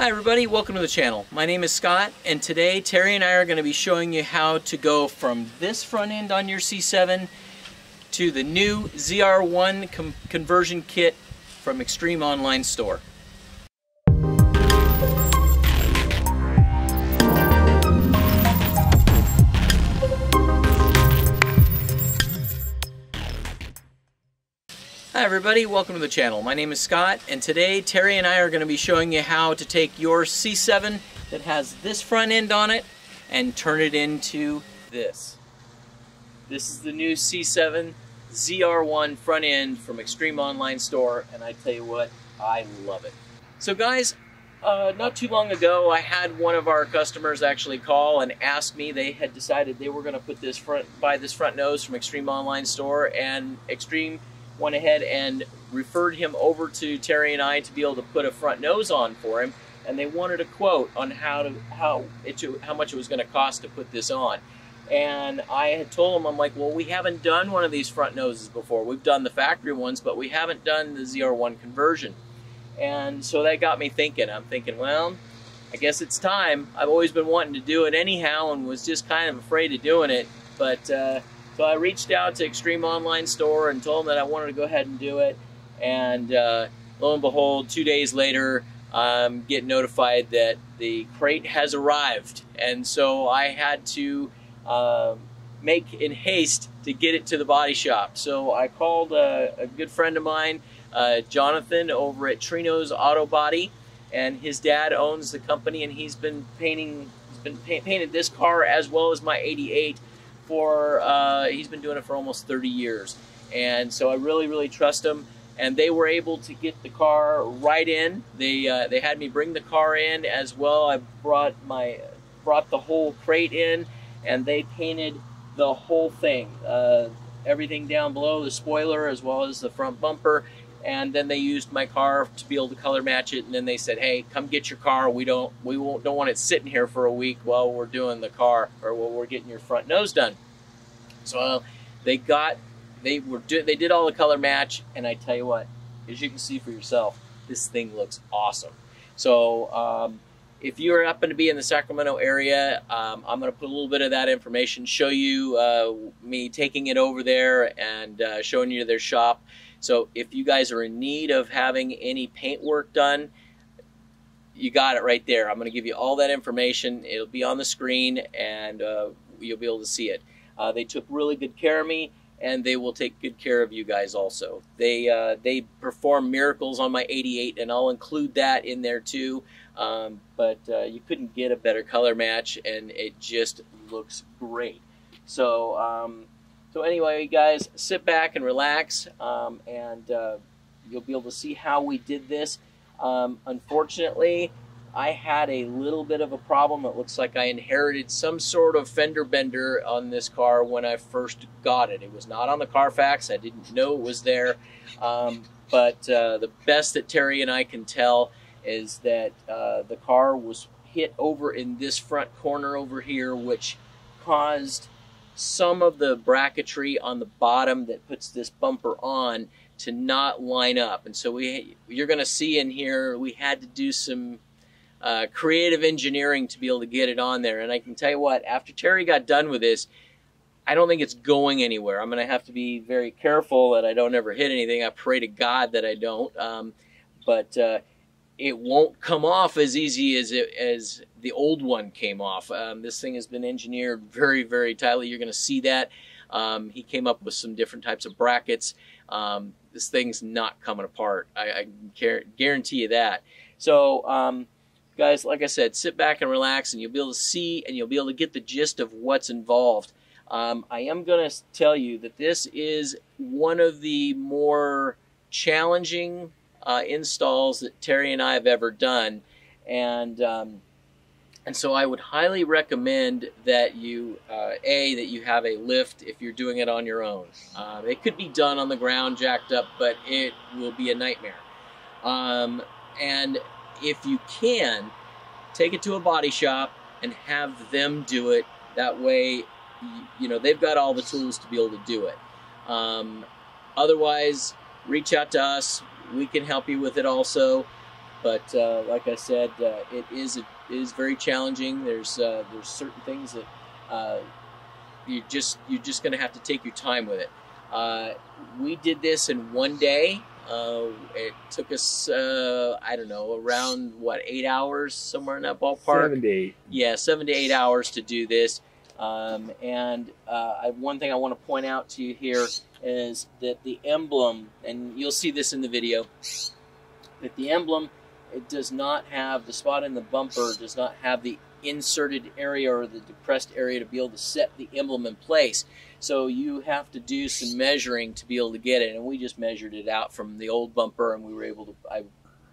Hi everybody, welcome to the channel. My name is Scott and today Terry and I are going to be showing you how to go from this front end on your C7 to the new ZR1 conversion kit from Extreme Online Store. Hi everybody, welcome to the channel. My name is Scott and today Terry and I are going to be showing you how to take your C7 that has this front end on it and turn it into this. This is the new C7 ZR1 front end from Extreme Online Store and I tell you what, I love it. So guys, uh, not too long ago I had one of our customers actually call and ask me they had decided they were going to put this front buy this front nose from Extreme Online Store and Extreme went ahead and referred him over to Terry and I to be able to put a front nose on for him, and they wanted a quote on how to how it how much it was going to cost to put this on. And I had told him, I'm like, well, we haven't done one of these front noses before. We've done the factory ones, but we haven't done the ZR1 conversion. And so that got me thinking. I'm thinking, well, I guess it's time. I've always been wanting to do it anyhow and was just kind of afraid of doing it. But uh, so I reached out to Extreme Online Store and told them that I wanted to go ahead and do it. And uh, lo and behold, two days later, I'm getting notified that the crate has arrived. And so I had to uh, make in haste to get it to the body shop. So I called a, a good friend of mine, uh, Jonathan, over at Trino's Auto Body. And his dad owns the company, and he's been painting, he's been pa painted this car as well as my 88 for, uh, he's been doing it for almost 30 years. And so I really, really trust him. And they were able to get the car right in. They, uh, they had me bring the car in as well. I brought my, brought the whole crate in and they painted the whole thing. Uh, everything down below, the spoiler as well as the front bumper and then they used my car to be able to color match it. And then they said hey come get your car. We don't we won't don't want it sitting here for a week while we're doing the car or while we're getting your front nose done. So uh, they got they were they did all the color match. And i tell you what as you can see for yourself this thing looks awesome. So um, if you happen to be in the Sacramento area, um, I'm going to put a little bit of that information, show you uh, me taking it over there and uh, showing you their shop. So if you guys are in need of having any paint work done, you got it right there. I'm going to give you all that information. It'll be on the screen and uh, you'll be able to see it. Uh, they took really good care of me and they will take good care of you guys also. They uh, they perform miracles on my 88 and I'll include that in there too. Um, but uh, you couldn't get a better color match and it just looks great. So um, so anyway, guys, sit back and relax, um, and uh, you'll be able to see how we did this. Um, unfortunately, I had a little bit of a problem. It looks like I inherited some sort of fender bender on this car when I first got it. It was not on the Carfax. I didn't know it was there. Um, but uh, the best that Terry and I can tell is that uh, the car was hit over in this front corner over here, which caused some of the bracketry on the bottom that puts this bumper on to not line up. And so we, you're going to see in here, we had to do some uh, creative engineering to be able to get it on there. And I can tell you what, after Terry got done with this, I don't think it's going anywhere. I'm going to have to be very careful that I don't ever hit anything. I pray to God that I don't. Um, but uh, it won't come off as easy as it, as the old one came off. Um, this thing has been engineered very, very tightly. You're going to see that. Um, he came up with some different types of brackets. Um, this thing's not coming apart. I, I guarantee you that. So, um, guys, like I said, sit back and relax, and you'll be able to see and you'll be able to get the gist of what's involved. Um, I am going to tell you that this is one of the more challenging uh, installs that Terry and I have ever done, and um, and so I would highly recommend that you uh, a that you have a lift if you're doing it on your own. Um, it could be done on the ground, jacked up, but it will be a nightmare. Um, and if you can, take it to a body shop and have them do it. That way, you know they've got all the tools to be able to do it. Um, otherwise, reach out to us we can help you with it also. but uh, like I said, uh, it is it is very challenging. There's uh, there's certain things that uh, you just you're just going to have to take your time with it. Uh, we did this in one day. Uh, it took us I don't know around what eight hours somewhere in that ballpark. Seven to eight. Yeah, seven to eight hours to do this. Um, and I, one thing I want to point out to you here is that the emblem, and you'll see this in the video, that the emblem it does not have the spot in the bumper does not have the inserted area or the depressed area to be able to set the emblem in place. So you have to do some measuring to be able to get it. And we just measured it out from the old bumper and we were able to, I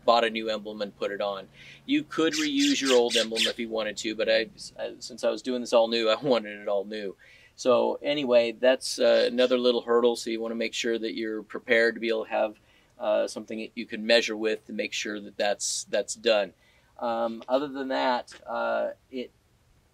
bought a new emblem and put it on. You could reuse your old emblem if you wanted to, but I, I since I was doing this all new, I wanted it all new. So anyway, that's uh, another little hurdle. So you want to make sure that you're prepared to be able to have uh, something that you can measure with to make sure that that's that's done. Um, other than that, uh, it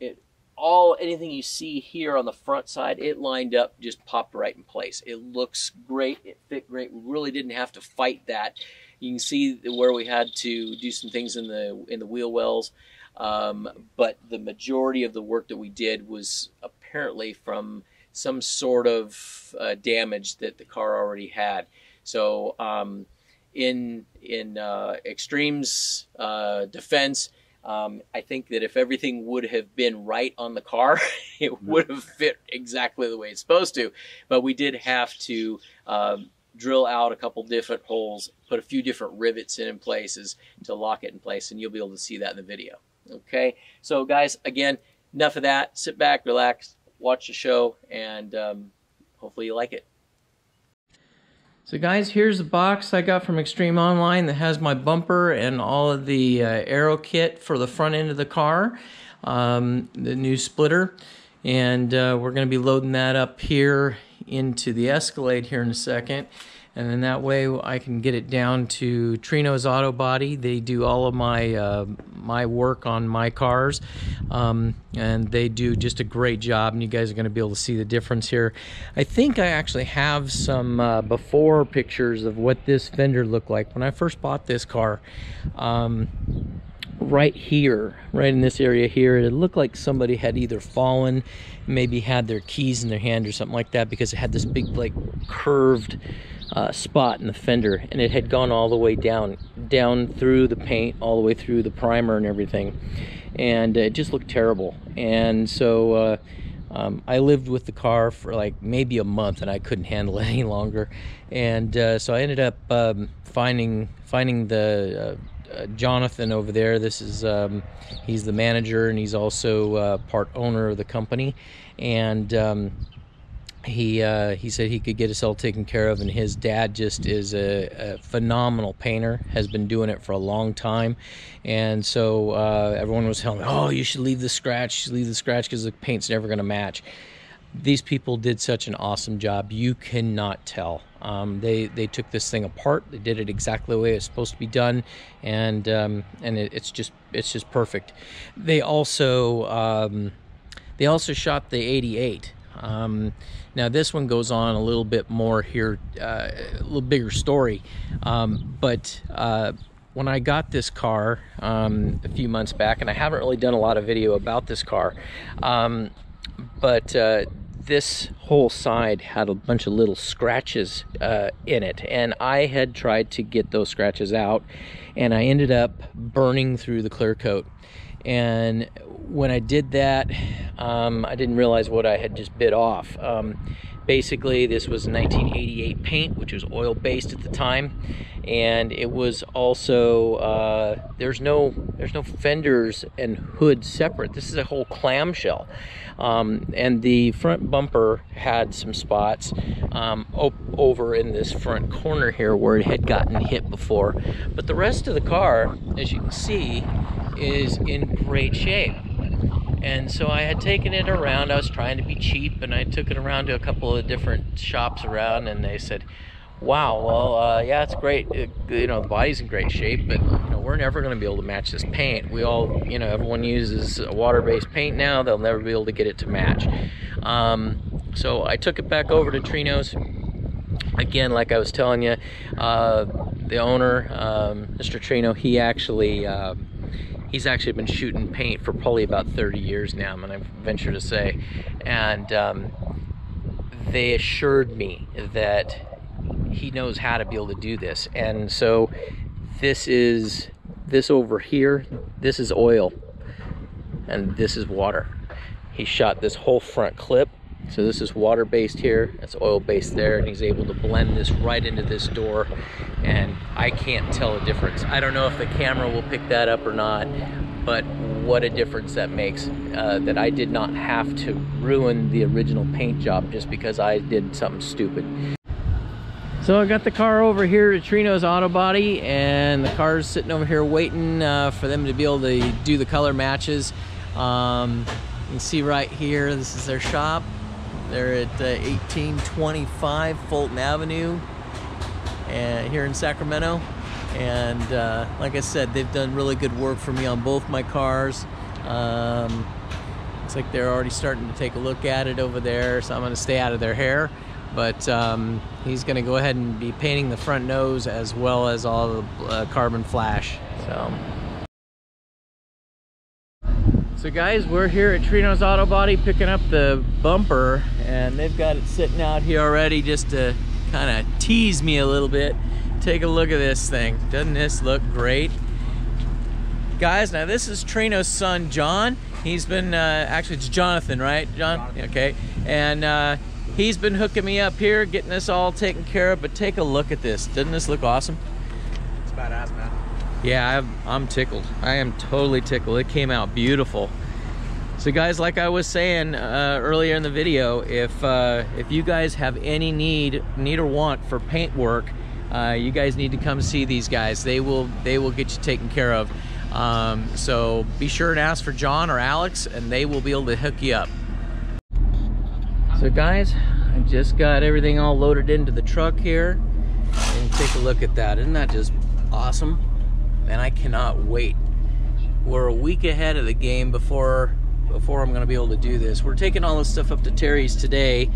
it all anything you see here on the front side, it lined up, just popped right in place. It looks great. It fit great. We really didn't have to fight that. You can see where we had to do some things in the in the wheel wells, um, but the majority of the work that we did was apparently from some sort of uh, damage that the car already had. So um, in in uh, Extreme's uh, defense, um, I think that if everything would have been right on the car, it would have fit exactly the way it's supposed to. But we did have to um, drill out a couple different holes, put a few different rivets in, in places to lock it in place, and you'll be able to see that in the video. Okay, so guys, again, enough of that. Sit back, relax, watch the show, and um, hopefully you like it. So guys, here's the box I got from Extreme Online that has my bumper and all of the uh, aero kit for the front end of the car, um, the new splitter. And uh, we're going to be loading that up here into the Escalade here in a second and then that way I can get it down to Trino's Auto Body. They do all of my uh, my work on my cars, um, and they do just a great job. And you guys are going to be able to see the difference here. I think I actually have some uh, before pictures of what this fender looked like when I first bought this car. Um, right here, right in this area here, it looked like somebody had either fallen, maybe had their keys in their hand or something like that because it had this big like curved uh, spot in the fender and it had gone all the way down down through the paint all the way through the primer and everything. And it just looked terrible. And so uh, um, I lived with the car for like maybe a month and I couldn't handle it any longer. And uh, so I ended up um, finding finding the uh, Jonathan over there. This is um, he's the manager and he's also uh, part owner of the company. And um, he uh, he said he could get us all taken care of and his dad just is a, a, phenomenal painter has been doing it for a long time. And so uh, everyone was telling me oh you should leave the scratch leave the scratch because the paint's never going to match these people did such an awesome job you cannot tell. Um, they they took this thing apart. They did it exactly the way it's supposed to be done and um, and it, it's just it's just perfect. They also um, they also shot the 88 um, now this one goes on a little bit more here, uh, a little bigger story. Um, but uh, when I got this car um, a few months back, and I haven't really done a lot of video about this car, but uh, this whole side had a bunch of little scratches uh, in it and I had tried to get those scratches out and I ended up burning through the clear coat and when I did that, um, I didn't realize what I had just bit off. Um, basically, this was 1988 paint, which was oil based at the time, and it was also uh, there's no there's no fenders and hood separate. This is a whole clamshell, um, and the front bumper had some spots um, over in this front corner here where it had gotten hit before, but the rest of the car, as you can see, is in great shape. And so I had taken it around. I was trying to be cheap, and I took it around to a couple of different shops around, and they said, "Wow, well, uh, yeah, it's great. It, you know, the body's in great shape, but you know, we're never going to be able to match this paint. We all, you know, everyone uses water-based paint now. They'll never be able to get it to match." Um, so I took it back over to Trino's again, like I was telling you, uh, the owner, um, Mr. Trino, he actually, uh, he's actually been shooting paint for probably about 30 years now, I'm gonna venture to say. And um, they assured me that he knows how to be able to do this. And so this is, this over here, this is oil and this is water. He shot this whole front clip so this is water based here, it's oil based there, and he's able to blend this right into this door and I can't tell a difference. I don't know if the camera will pick that up or not, but what a difference that makes. Uh, that I did not have to ruin the original paint job just because I did something stupid. So I got the car over here to Trino's Auto Body and the car's sitting over here waiting uh, for them to be able to do the color matches. Um, you can see right here, this is their shop. They're at uh, 1825 Fulton Avenue and here in Sacramento. And uh, like I said, they've done really good work for me on both my cars. Um, looks like they're already starting to take a look at it over there, so I'm to stay out of their hair. But um, he's to go ahead and be painting the front nose as well as all the uh, carbon flash. So. So guys, we're here at Trino's Auto Body picking up the bumper and they've got it sitting out here already just to kind of tease me a little bit. Take a look at this thing. Doesn't this look great? Guys, now this is Trino's son, John. He's been, uh, actually it's Jonathan, right? John? Jonathan. Okay. And uh, he's been hooking me up here, getting this all taken care of, but take a look at this. Doesn't this look awesome? It's badass, man. Yeah, I'm, tickled. I am totally tickled. It came out beautiful. So guys, like I was saying uh, earlier in the video, if uh, if you guys have any need need or want for paint work, uh, you guys need to come see these guys. They will they will get you taken care of. Um, so be sure and ask for John or Alex, and they will be able to hook you up. So guys, I just got everything all loaded into the truck here, and take a look at that. Isn't that just awesome? And I cannot wait. We're a week ahead of the game before before I'm going to be able to do this. We're taking all this stuff up to Terry's today,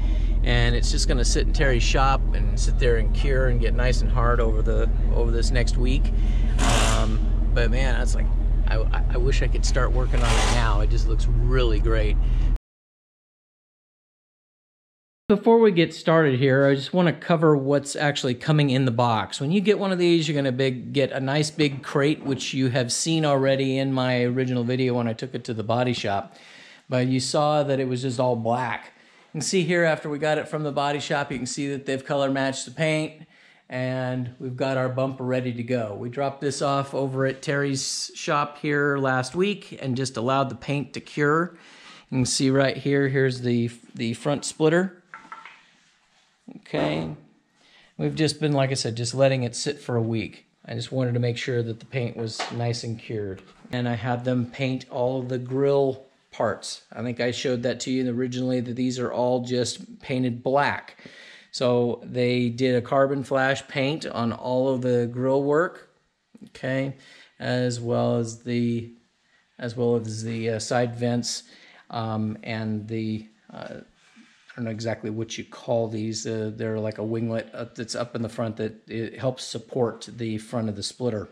and it's just going to sit in Terry's shop and sit there and cure and get nice and hard over the over this next week. Um, but man, that's like I, I wish I could start working on it now. It just looks really great. Before we get started here, I just want to cover what's actually coming in the box. When you get one of these, you're going to get a nice big crate, which you have seen already in my original video when I took it to the body shop. But you saw that it was just all black. You can see here after we got it from the body shop, you can see that they've color matched the paint and we've got our bumper ready to go. We dropped this off over at Terry's shop here last week and just allowed the paint to cure. You can see right here, here's the, the front splitter Okay. We've just been, like I said, just letting it sit for a week. I just wanted to make sure that the paint was nice and cured. And I had them paint all the grill parts. I think I showed that to you originally that these are all just painted black. So they did a carbon flash paint on all of the grill work, okay, as well as the as well as the uh, side vents um, and the uh, don't know exactly what you call these. Uh, they're like a winglet that's up in the front that it helps support the front of the splitter.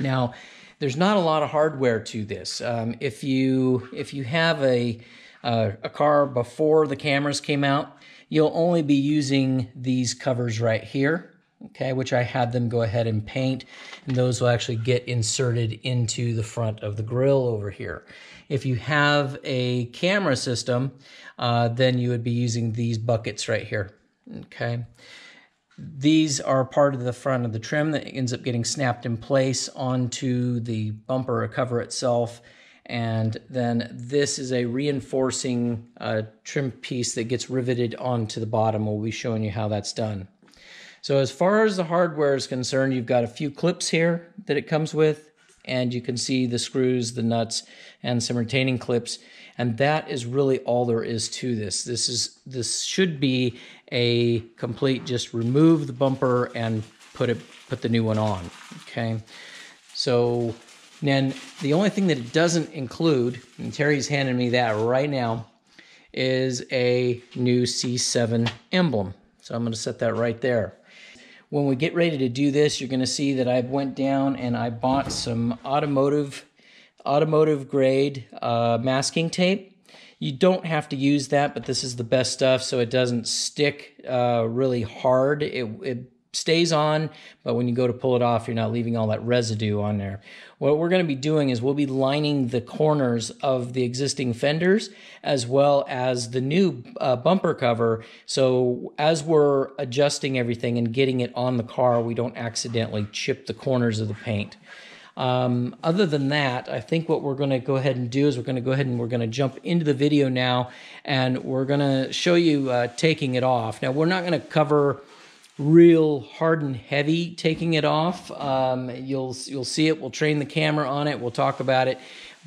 Now, there's not a lot of hardware to this. Um, if you if you have a uh, a car before the cameras came out, you'll only be using these covers right here, okay, which I had them go ahead and paint, and those will actually get inserted into the front of the grill over here. If you have a camera system, uh, then you would be using these buckets right here. Okay. These are part of the front of the trim that ends up getting snapped in place onto the bumper or cover itself. And then this is a reinforcing uh, trim piece that gets riveted onto the bottom. We'll be showing you how that's done. So as far as the hardware is concerned, you've got a few clips here that it comes with, and you can see the screws, the nuts, and some retaining clips. And that is really all there is to this. This is this should be a complete just remove the bumper and put it put the new one on. Okay. So then the only thing that it doesn't include, and Terry's handing me that right now, is a new C7 emblem. So I'm going to set that right there. When we get ready to do this, you're going to see that I went down and I bought some automotive automotive grade uh, masking tape. You don't have to use that, but this is the best stuff so it doesn't stick uh, really hard. It, it stays on, but when you go to pull it off, you're not leaving all that residue on there. What we're going to be doing is we'll be lining the corners of the existing fenders as well as the new uh, bumper cover. So as we're adjusting everything and getting it on the car, we don't accidentally chip the corners of the paint. Um, other than that, I think what we're going to go ahead and do is we're going to go ahead and we're going to jump into the video now and we're going to show you uh, taking it off. Now, we're not going to cover real hard and heavy taking it off. Um, you'll you'll see it. We'll train the camera on it. We'll talk about it.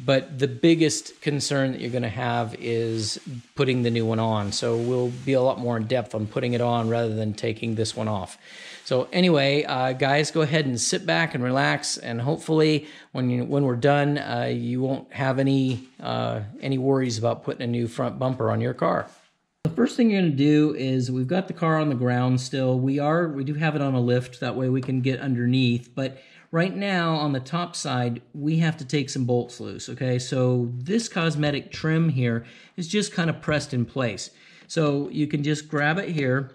But the biggest concern that you're going to have is putting the new one on. So we'll be a lot more in depth on putting it on rather than taking this one off. So anyway, uh, guys, go ahead and sit back and relax, and hopefully, when you when we're done, uh, you won't have any uh, any worries about putting a new front bumper on your car. The first thing you're going to do is we've got the car on the ground still. We are we do have it on a lift that way we can get underneath, but right now on the top side we have to take some bolts loose, okay? So this cosmetic trim here is just kind of pressed in place. So you can just grab it here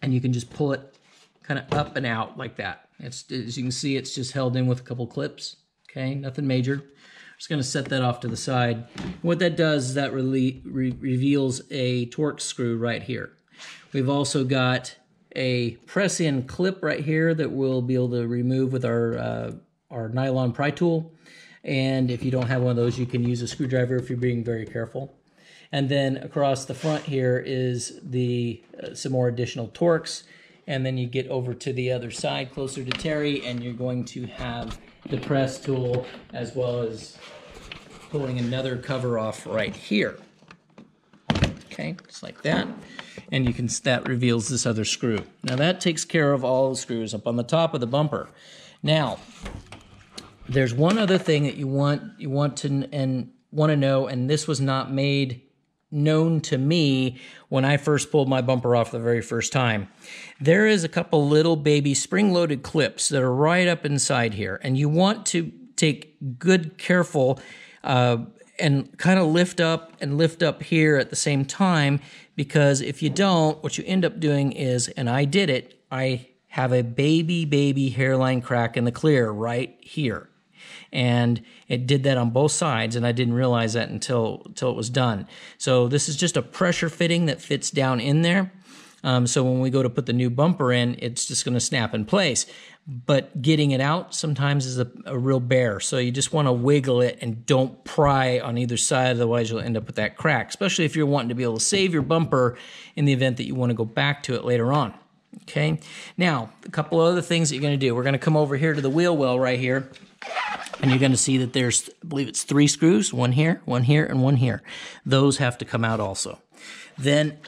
and you can just pull it kind of up and out like that. It's, as you can see, it's just held in with a couple clips. Okay, nothing major. Just going to set that off to the side. What that does is that really re reveals a Torx screw right here. We've also got a press-in clip right here that we'll be able to remove with our, uh, our nylon pry tool. And if you don't have one of those, you can use a screwdriver if you're being very careful. And then across the front here is the uh, some more additional Torx and then you get over to the other side closer to Terry and you're going to have the press tool as well as pulling another cover off right here. Okay, just like that. And you can, that reveals this other screw. Now that takes care of all the screws up on the top of the bumper. Now, there's one other thing that you want, you want to, and want to know, and this was not made known to me when I first pulled my bumper off the very first time. There is a couple little baby spring loaded clips that are right up inside here, and you want to take good, careful, uh, and kind of lift up and lift up here at the same time because if you don't, what you end up doing is, and I did it, I have a baby, baby hairline crack in the clear right here and it did that on both sides and I didn't realize that until until it was done. So this is just a pressure fitting that fits down in there. Um, so when we go to put the new bumper in, it's just going to snap in place. But getting it out sometimes is a, a real bear. So you just want to wiggle it and don't pry on either side, otherwise you'll end up with that crack. Especially if you're wanting to be able to save your bumper in the event that you want to go back to it later on. Okay. Now, a couple of other things that you're going to do. We're going to come over here to the wheel well right here. And you're going to see that there's, I believe it's three screws, one here, one here, and one here. Those have to come out also. Then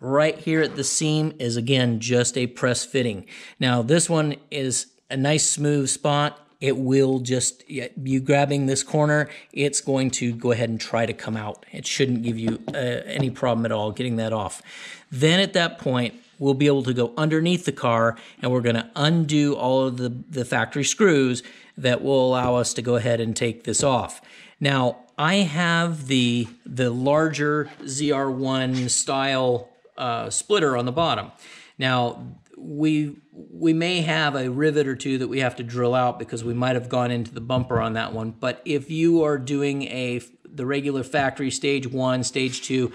right here at the seam is again just a press fitting. Now this one is a nice smooth spot. It will just, you grabbing this corner, it's going to go ahead and try to come out. It shouldn't give you uh, any problem at all getting that off. Then at that point, we'll be able to go underneath the car and we're going to undo all of the, the factory screws that will allow us to go ahead and take this off. Now, I have the, the larger ZR1 style uh, splitter on the bottom. Now, we we may have a rivet or two that we have to drill out because we might have gone into the bumper on that one. But if you are doing a the regular factory stage one, stage two,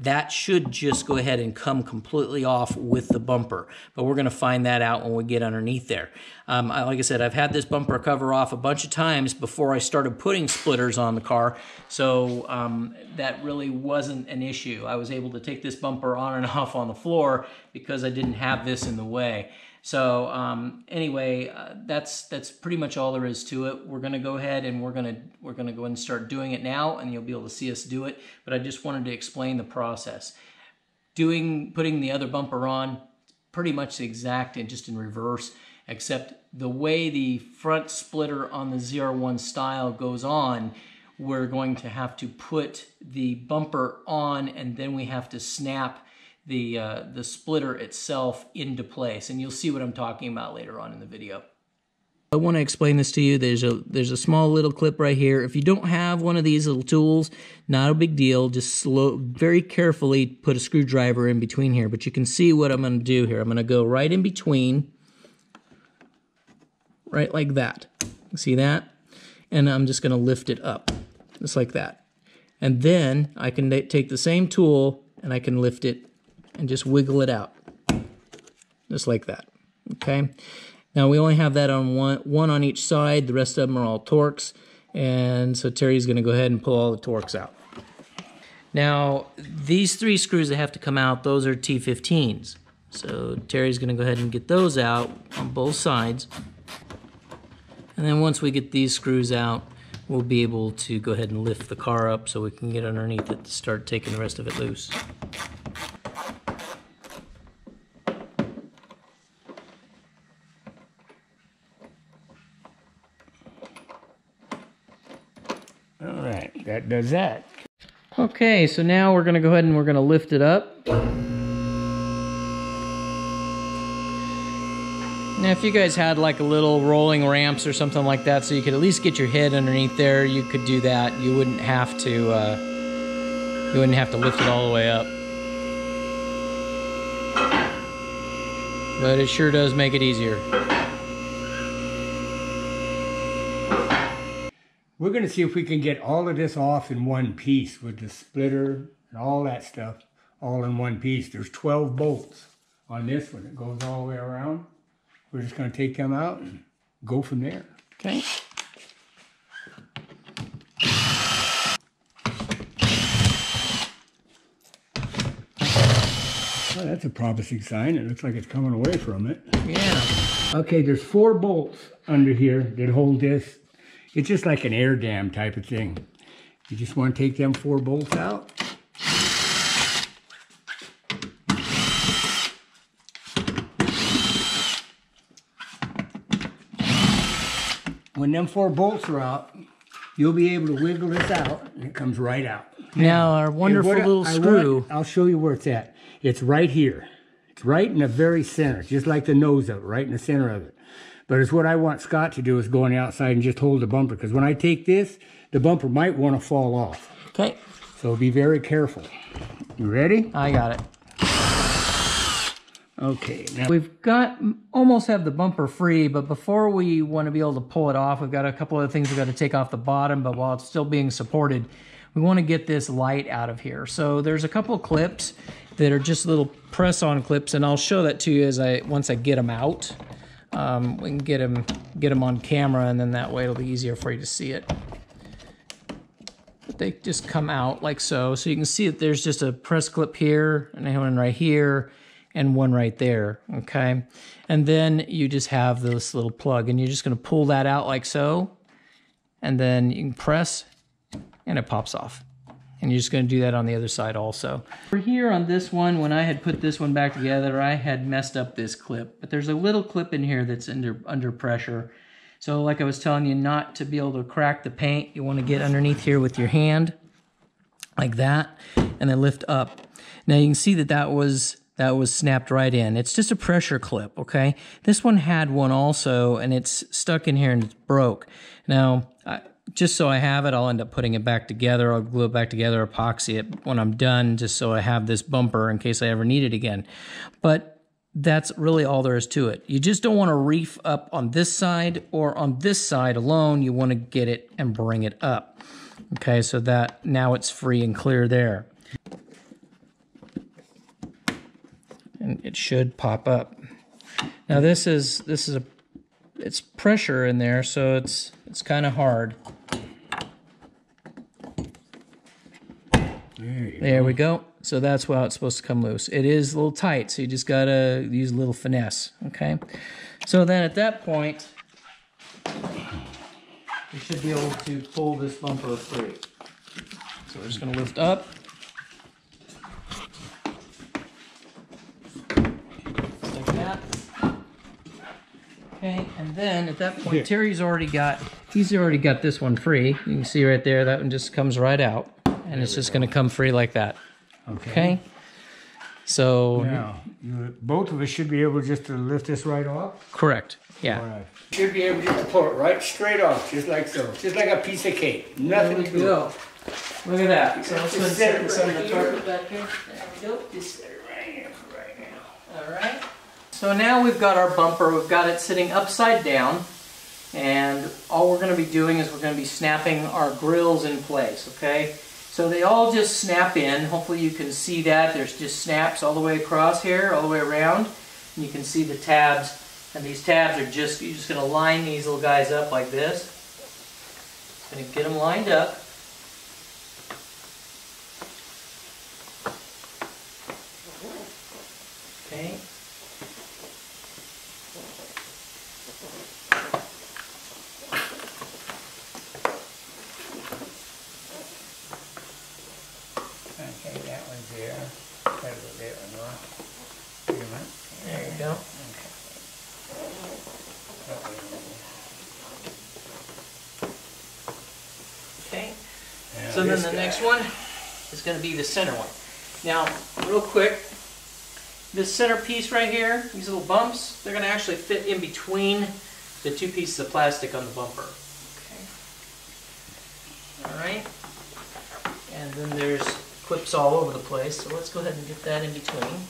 that should just go ahead and come completely off with the bumper. But we're going to find that out when we get underneath there. Um, like I said, I've had this bumper cover off a bunch of times before I started putting splitters on the car, so um, that really wasn't an issue. I was able to take this bumper on and off on the floor because I didn't have this in the way. So um, anyway, uh, that's that's pretty much all there is to it. We're gonna go ahead and we're gonna we're gonna go and start doing it now, and you'll be able to see us do it. But I just wanted to explain the process. Doing putting the other bumper on, pretty much the exact and just in reverse, except the way the front splitter on the ZR1 style goes on, we're going to have to put the bumper on, and then we have to snap the uh, the splitter itself into place, and you'll see what I'm talking about later on in the video. I want to explain this to you. There's a there's a small little clip right here. If you don't have one of these little tools, not a big deal. Just slow, very carefully put a screwdriver in between here. But you can see what I'm going to do here. I'm going to go right in between, right like that. See that? And I'm just going to lift it up, just like that. And then I can take the same tool and I can lift it and just wiggle it out, just like that. Okay. Now we only have that on one, one on each side. The rest of them are all Torx. And so Terry's going to go ahead and pull all the Torx out. Now, these three screws that have to come out, those are T15s. So Terry's going to go ahead and get those out on both sides. And then once we get these screws out, we'll be able to go ahead and lift the car up so we can get underneath it to start taking the rest of it loose. All right, that does that. Okay, so now we're gonna go ahead and we're gonna lift it up. Now if you guys had like a little rolling ramps or something like that so you could at least get your head underneath there, you could do that. You wouldn't have to, uh, you wouldn't have to lift it all the way up. But it sure does make it easier. We're going to see if we can get all of this off in one piece with the splitter and all that stuff all in one piece. There's 12 bolts on this one. It goes all the way around. We're just going to take them out and go from there. Okay. Well, that's a promising sign. It looks like it's coming away from it. Yeah. Okay, there's four bolts under here that hold this. It's just like an air dam type of thing. You just want to take them four bolts out. When them four bolts are out, you'll be able to wiggle this out and it comes right out. Now our wonderful what little I screw. want- I'll show you where it's at. It's right here. It's right in the very center, just like the nose of it, right in the center of it. But it's what I want Scott to do is go on the outside and just hold the bumper. Because when I take this, the bumper might want to fall off. Okay, So be very careful. You ready? I got it. Okay. Now We've got almost have the bumper free, but before we want to be able to pull it off, we've got a couple of things we've got to take off the bottom, but while it's still being supported, we want to get this light out of here. So there's a couple clips that are just little press-on clips, and I'll show that to you as I once I get them out. Um, we can get them get them on camera, and then that way it'll be easier for you to see it. But they just come out like so. So you can see that there's just a press clip here, and one right here, and one right there, okay? And then you just have this little plug, and you're just gonna pull that out like so, and then you can press, and it pops off. And you're just gonna do that on the other side also. For here on this one, when I had put this one back together, I had messed up this clip, but there's a little clip in here that's under, under pressure. So like I was telling you, not to be able to crack the paint, you wanna get underneath here with your hand, like that, and then lift up. Now you can see that that was that was snapped right in. It's just a pressure clip, okay? This one had one also, and it's stuck in here and it's broke. Now, just so I have it, I'll end up putting it back together. I'll glue it back together, epoxy it when I'm done, just so I have this bumper in case I ever need it again. But that's really all there is to it. You just don't want to reef up on this side or on this side alone. You want to get it and bring it up. Okay, so that now it's free and clear there. And it should pop up. Now this is this is a it's pressure in there, so it's it's kind of hard. there There we go. So that's how it's supposed to come loose. It is a little tight, so you just gotta use a little finesse, okay? So then at that point, you should be able to pull this bumper free. So we're just gonna lift up. Like that. Okay, and then at that point, Here. Terry's already got, he's already got this one free. You can see right there, that one just comes right out. And it's just gonna come free like that. Okay. Okay. So Now, you, both of us should be able just to lift this right off. correct. Yeah. Alright. Should be able just to pull it right straight off, just like so. Just like a piece of cake. Nothing to it. Look at that. So let's go Just ahead and set set it this right on the here. target back here. There we go. Just Set it right here, right now. All right. So now we've got our bumper. We've got it sitting upside down. And all we're going to be doing is we're going to be snapping our grills in place, okay? So they all just snap in. Hopefully you can see that. There's just snaps all the way across here, all the way around. And you can see the tabs. And these tabs are just, you're just going to line these little guys up like this. Going to get them lined up. Okay. Okay, that one's there. Gotta go that one off. Wait a minute. There you go. Okay. Now So then this the guy. next one is going to be the center one. Now, real quick, this center piece right here, these little bumps, they're going to actually fit in between the two pieces of plastic on the bumper. Okay. All right. And then there's clips all over the place, so let's go ahead and get that in between.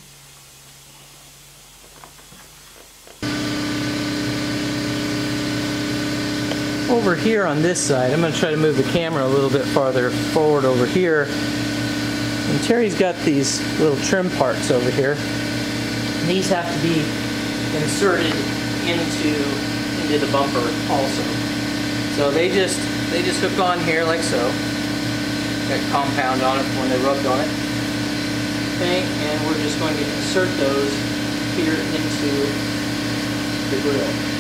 Over here on this side, I'm going to try to move the camera a little bit farther forward over here. And Terry's got these little trim parts over here. These have to be inserted into into the bumper also. So they just they just hook on here like so. Got compound on it when they rubbed on it. Okay, and we're just going to insert those here into the grill.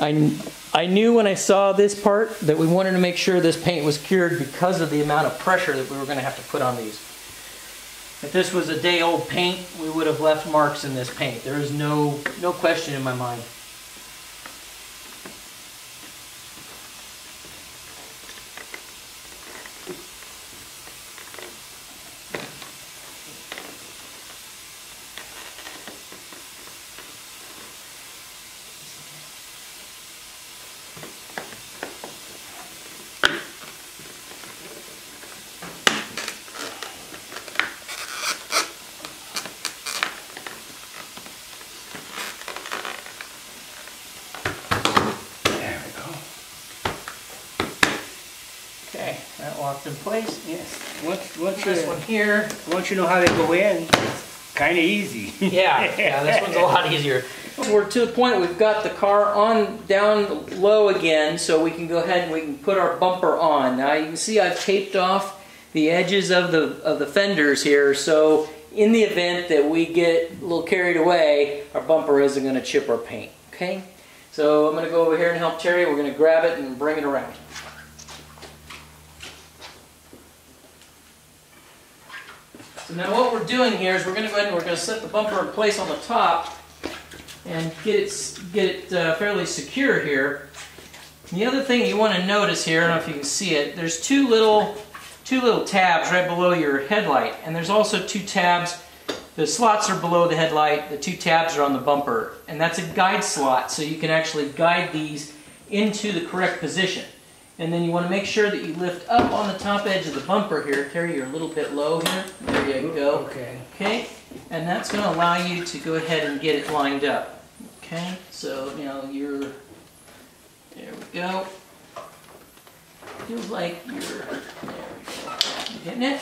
I, I knew when I saw this part that we wanted to make sure this paint was cured because of the amount of pressure that we were going to have to put on these. If this was a day old paint, we would have left marks in this paint. There is no, no question in my mind. There we go. Okay, that locked in place. Yes. Once, once, This one you, here. once you know how they go in, it's kind of easy. Yeah, yeah, this one's a lot easier. We're to the point we've got the car on down low again, so we can go ahead and we can put our bumper on. Now you can see I've taped off the edges of the of the fenders here, so in the event that we get a little carried away, our bumper isn't going to chip our paint. Okay, so I'm going to go over here and help Terry. We're going to grab it and bring it around. So now what we're doing here is we're going to go ahead and we're going to set the bumper in place on the top and get it get it uh, fairly secure here. The other thing you want to notice here, I don't know if you can see it, there's two little two little tabs right below your headlight, and there's also two tabs. The slots are below the headlight. The two tabs are on the bumper, and that's a guide slot, so you can actually guide these into the correct position. And then you want to make sure that you lift up on the top edge of the bumper here. Terry, you're a little bit low here. There you go. Okay. Okay, and that's going to allow you to go ahead and get it lined up. Okay, so you know you're. There we go. Feels like you're. There we go. You getting it?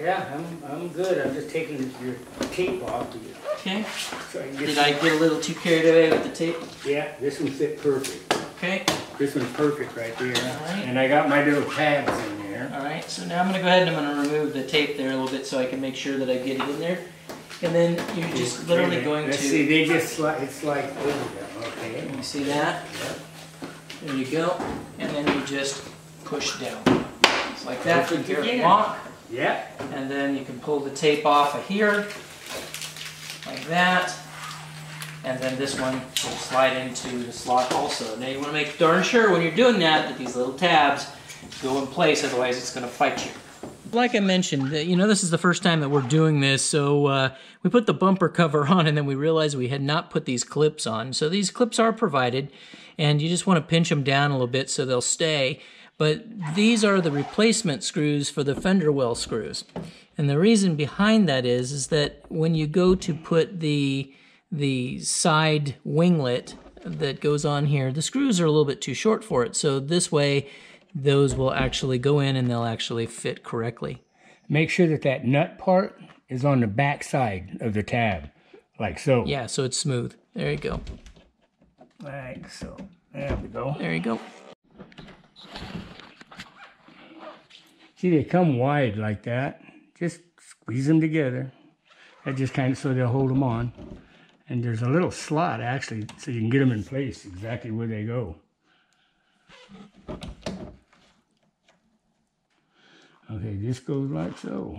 Yeah, I'm, I'm good. I'm just taking your tape off. Okay. So I can get Did I get a little too carried away with the tape? Yeah, this one fit perfect. Okay. This one's perfect right there. Alright. And I got my little tabs in there. All right. So now I'm going to go ahead and I'm going to remove the tape there a little bit so I can make sure that I get it in there. And then you're just literally going Let's to. see, they just slide, it slides over them, okay? You see that? Yep. There you go. And then you just push down. Just like that. You Perfect hear lock. Yeah, And then you can pull the tape off of here. Like that. And then this one will slide into the slot also. Now you want to make darn sure when you're doing that that these little tabs go in place, otherwise it's going to fight you. Like I mentioned, you know, this is the first time that we're doing this, so uh, we put the bumper cover on and then we realized we had not put these clips on. So these clips are provided, and you just want to pinch them down a little bit so they'll stay. But these are the replacement screws for the fender well screws. And the reason behind that is, is that when you go to put the, the side winglet that goes on here, the screws are a little bit too short for it. So this way, those will actually go in and they'll actually fit correctly. Make sure that that nut part is on the back side of the tab, like so. Yeah, so it's smooth. There you go. Like so. There we go. There you go. See, they come wide like that. Just squeeze them together. That just kind of so they'll hold them on. And there's a little slot actually, so you can get them in place exactly where they go. Okay, this goes like so.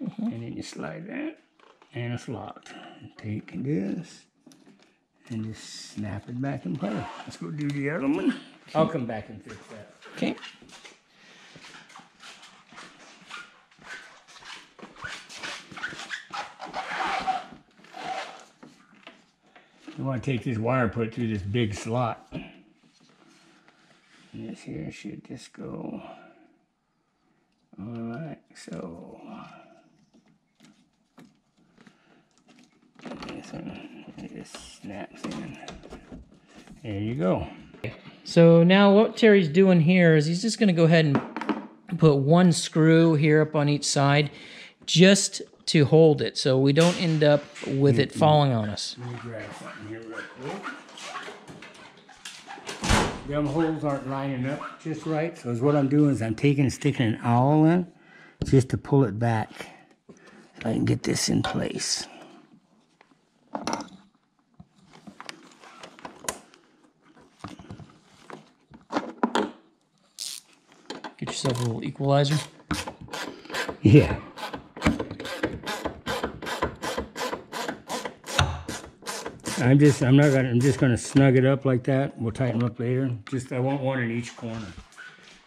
Mm -hmm. And then you slide that, and it's locked. Take this, and just snap it back in place. Let's go do the other one. I'll come back and fix that. Okay. You want to take this wire put it through this big slot. This here should just go All right, so. This one just snaps in. There you go. So now what Terry's doing here is he's just going to go ahead and put one screw here up on each side just to hold it so we don't end up with it falling on us. Let me grab something here real quick. Them holes aren't lining up just right, so what I'm doing is I'm taking and sticking an owl in just to pull it back so I can get this in place. Get yourself a little equalizer. Yeah. I'm just, I'm not gonna, I'm just gonna snug it up like that. We'll tighten up later. Just, I want one in each corner.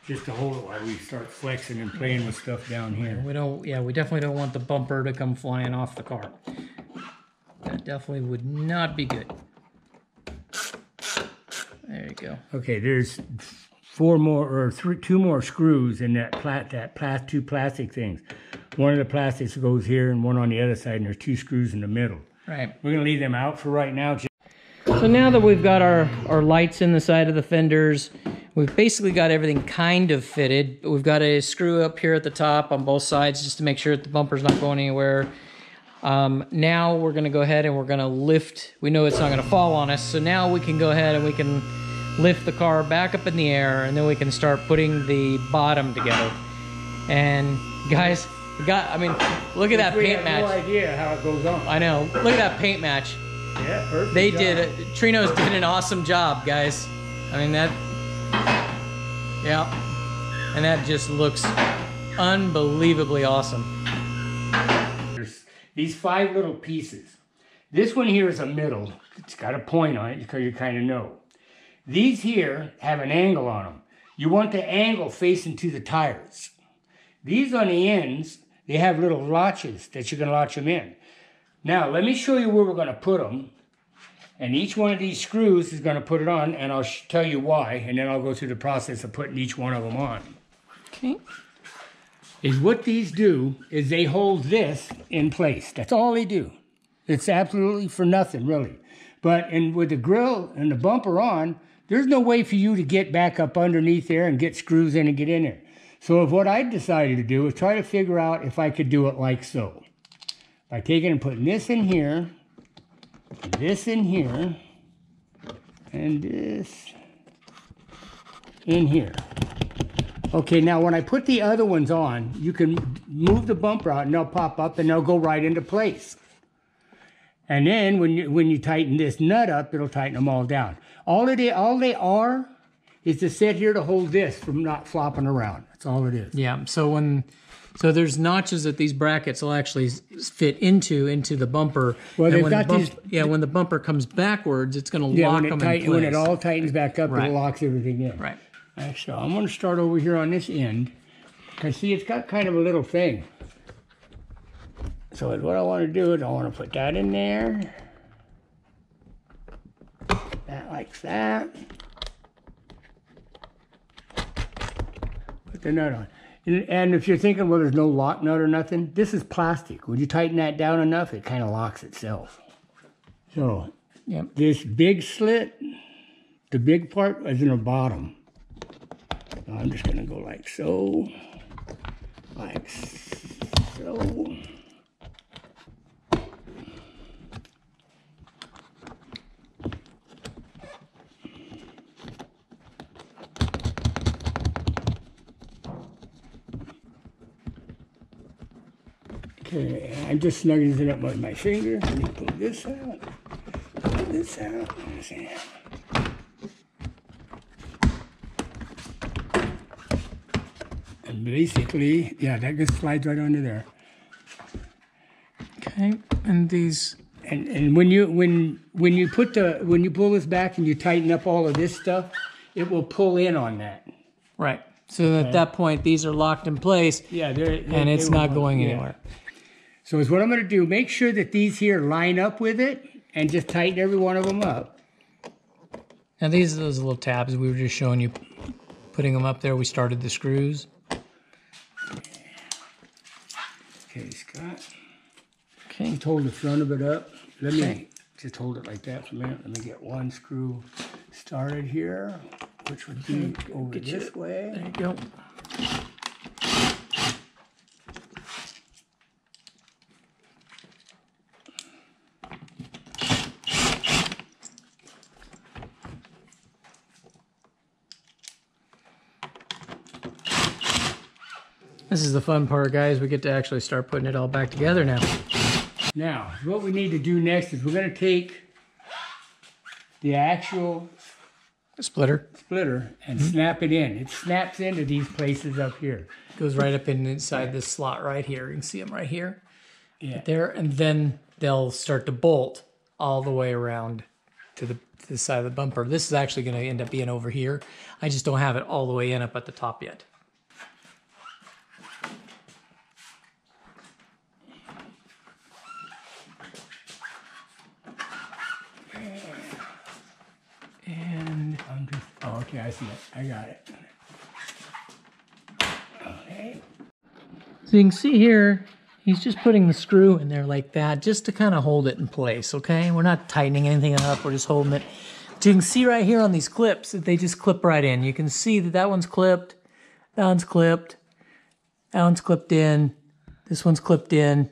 Just to hold it while we start flexing and playing with stuff down here. We don't, yeah, we definitely don't want the bumper to come flying off the car. That definitely would not be good. There you go. Okay, there's four more or three, two more screws in that plat, that plat, two plastic things. One of the plastics goes here and one on the other side, and there's two screws in the middle. Right. We're gonna leave them out for right now. So now that we've got our, our lights in the side of the fenders, we've basically got everything kind of fitted. We've got a screw up here at the top on both sides just to make sure that the bumper's not going anywhere. Um, now we're gonna go ahead and we're gonna lift. We know it's not gonna fall on us, so now we can go ahead and we can lift the car back up in the air and then we can start putting the bottom together. And guys, we got, I mean, look at that we paint have match. no idea how it goes on. I know. Look at that paint match. Yeah, perfect. They job. did, Trinos did an awesome job, guys. I mean, that, yeah. And that just looks unbelievably awesome. There's these five little pieces. This one here is a middle. It's got a point on it because you kind of know. These here have an angle on them. You want the angle facing to the tires. These on the ends, they have little latches that you're going to latch them in. Now, let me show you where we're going to put them. And each one of these screws is going to put it on, and I'll tell you why, and then I'll go through the process of putting each one of them on. Okay. Is what these do is they hold this in place. That's all they do. It's absolutely for nothing, really. But and with the grill and the bumper on, there's no way for you to get back up underneath there and get screws in and get in there. So if what I decided to do was try to figure out if I could do it like so. By taking and putting this in here, this in here, and this in here. Okay, now when I put the other ones on, you can move the bumper out and they'll pop up and they'll go right into place. And then when you, when you tighten this nut up, it'll tighten them all down. All, it all they are is to sit here to hold this from not flopping around. That's all it is. Yeah, so when So there's notches that these brackets will actually fit into into the bumper. Well, And they've when the got bump- these- yeah, when the bumper comes backwards, it's going to Yeah, lock when them tight, in place. when it all tightens back up, Right. it locks everything in. right. Alright, So I'm going to start over here on this end. Cause see, it's got kind of a little thing. So what I want to do is I want to put that in there. That like that. Put the nut on. And, and if you're thinking, well, there's no lock nut or nothing, this is plastic. When you tighten that down enough, it kind of locks itself. So Yep. this big slit, the big part is in the bottom. I'm just gonna go like so, like so. Okay, I'm just snugging it up with my finger. Let me pull this out. Pull this out. Let me see. And basically, yeah, that just slides right under there. Okay. And these. And and when you when when you put the when you pull this back and you tighten up all of this stuff, it will pull in on that. Right. So at that point, these are locked in place, Yeah, they're, and it's not going anywhere. So is what I'm going to do. Make sure that these here line up with it, and just tighten every one of them up. Now these are those little tabs we were just showing you, putting them up there. We started the screws. Okay, Scott. Okay. Just hold the front of it up. Let me just hold it like that for a minute. Let me get one screw started here, which would be over Get you- this way. There you go. This is the fun part, guys. We get to actually start putting it all back together now. Now, what we need to do next is we're going to take the actual Splitter splitter and mm-hmm. snap it in. It snaps into these places up here. goes right up in inside this slot right here. You can see them right here. Yeah. there, and then they'll start to bolt all the way around to the, to the side of the bumper. This is actually going to end up being over here. I just don't have it all the way in up at the top yet. And I'm just, oh, okay, I see it. I got it. Okay. So you can see here, he's just putting the screw in there like that, just to kind of hold it in place, okay? We're not tightening anything up, we're just holding it. So you can see right here on these clips that they just clip right in. You can see that that one's clipped, that one's clipped, that one's clipped in, this one's clipped in,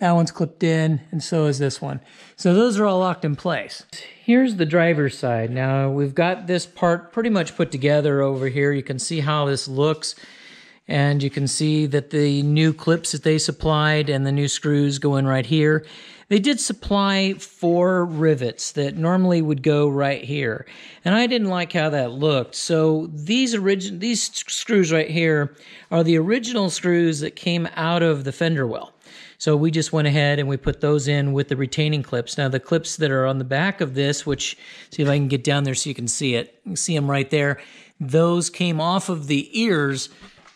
that one's clipped in, and so is this one. So those are all locked in place. Here's the driver's side. Now we've got this part pretty much put together over here. You can see how this looks. And you can see that the new clips that they supplied and the new screws go in right here. They did supply four rivets that normally would go right here. And I didn't like how that looked. So these origin these screws right here are the original screws that came out of the fender well. So we just went ahead and we put those in with the retaining clips. Now the clips that are on the back of this, which see if I can get down there so you can see it. Can see them right there. Those came off of the ears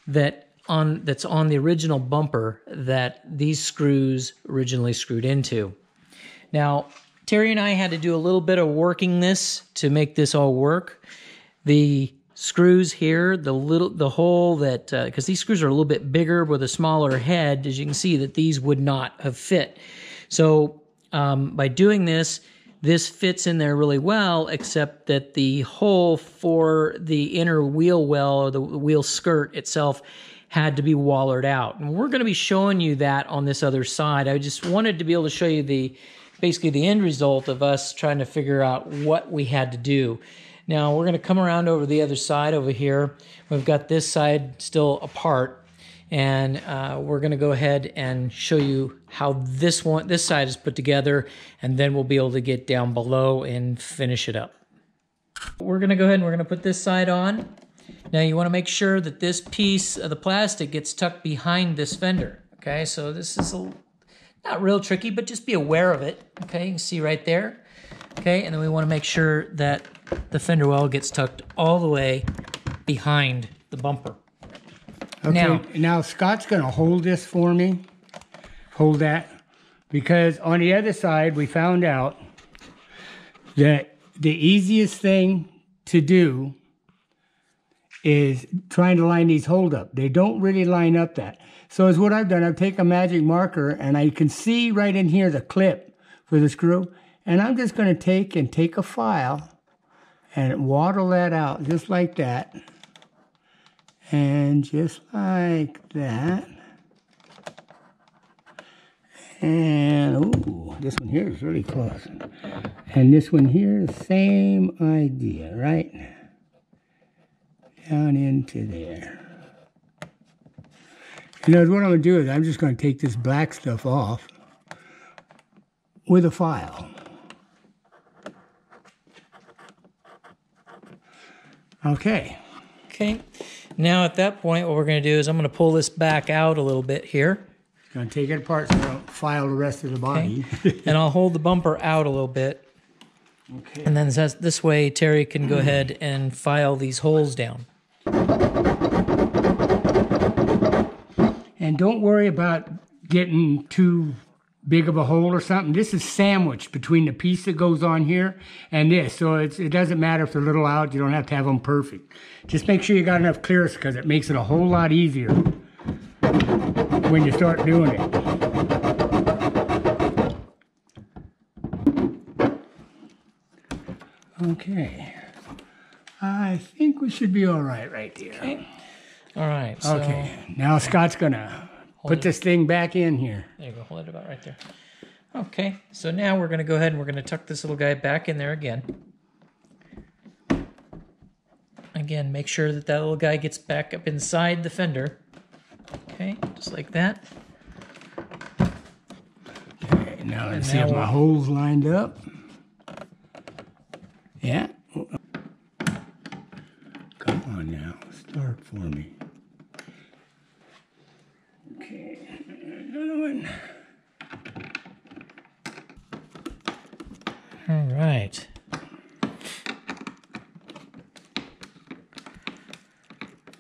that on that's on the original bumper that these screws originally screwed into. Now, Terry and I had to do a little bit of working this to make this all work. The screws here, the little the hole that because these screws are a little bit bigger with a smaller head, as you can see that these would not have fit. So um, by doing this, this fits in there really well, except that the hole for the inner wheel well or the wheel skirt itself had to be wallered out. And we're going to be showing you that on this other side. I just wanted to be able to show you the basically the end result of us trying to figure out what we had to do. Now we're going to come around over the other side over here. We've got this side still apart, and uh, we're going to go ahead and show you how this one, this side is put together, and then we'll be able to get down below and finish it up. We're going to go ahead and we're going to put this side on. Now you want to make sure that this piece of the plastic gets tucked behind this fender. Okay, so this is a, not real tricky, but just be aware of it. Okay, you can see right there. Okay, and then we want to make sure that the fender well gets tucked all the way behind the bumper. Okay, Now- now, Scott's going to hold this for me. Hold that. Because on the other side, we found out that the easiest thing to do is trying to line these hold up. They don't really line up that. So is what I've done. I've taken a magic marker and I can see right in here the clip for the screw. And I'm just going to take and take a file and waddle that out just like that. And just like that. And, ooh, this one here is really close. And this one here, same idea, right? Down into there. You know, what I'm going to do is I'm just going to take this black stuff off with a file. Okay. Okay, now at that point, what we're going to do is I'm going to pull this back out a little bit here. Going to take it apart so I don't file the rest of the body. and I'll hold the bumper out a little bit. okay. And then this, this way, Terry can go ahead and file these holes down. And don't worry about getting too big of a hole or something. This is sandwiched between the piece that goes on here and this. So it's, it doesn't matter if they're a little out. You don't have to have them perfect. Just make sure you got enough clearance because it makes it a whole lot easier when you start doing it. Okay. I think we should be all right right here. All right. So Okay. Now Scott's gonna put this thing back in here. There you go. Hold it about right there. Okay. So now we're going to go ahead and we're going to tuck this little guy back in there again. Again, make sure that that little guy gets back up inside the fender. Okay, just like that. Okay, now let's see now if my holes lined up. Yeah. Come on now, start for me. Okay, another one. All right.